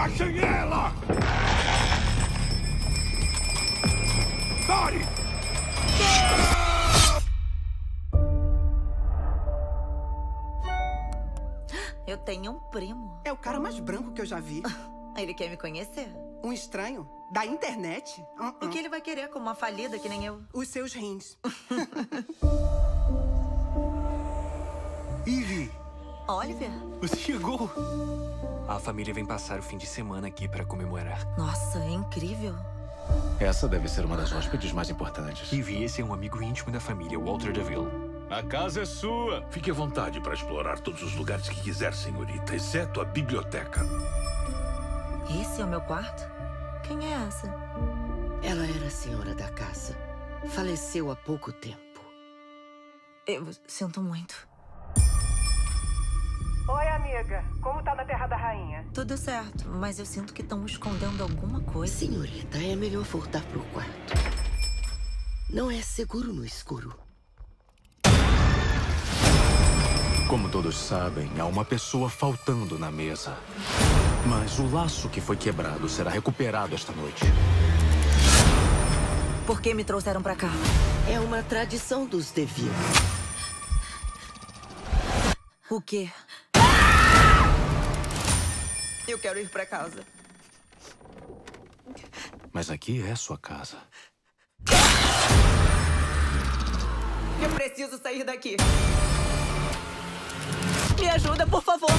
Achei ela! Pare! Eu tenho um primo. É o cara mais branco que eu já vi. Ele quer me conhecer? Um estranho? Da internet? Uh -uh. O que ele vai querer com uma falida que nem eu? Os seus rins. Ivy! Oliver? Você chegou! A família vem passar o fim de semana aqui para comemorar. Nossa, é incrível. Essa deve ser uma das hóspedes mais importantes. Ivy, esse é um amigo íntimo da família, Walter DeVille. A casa é sua. Fique à vontade para explorar todos os lugares que quiser, senhorita, exceto a biblioteca. Esse é o meu quarto? Quem é essa? Ela era a senhora da casa. Faleceu há pouco tempo. Eu sinto muito. Oi, amiga. Como tá na Terra da Rainha? Tudo certo, mas eu sinto que estão escondendo alguma coisa. Senhorita, é melhor voltar pro quarto. Não é seguro no escuro. Como todos sabem, há uma pessoa faltando na mesa. Mas o laço que foi quebrado será recuperado esta noite. Por que me trouxeram pra cá? É uma tradição dos Deville. O quê? Eu quero ir pra casa. Mas aqui é sua casa. Eu preciso sair daqui. Me ajuda, por favor.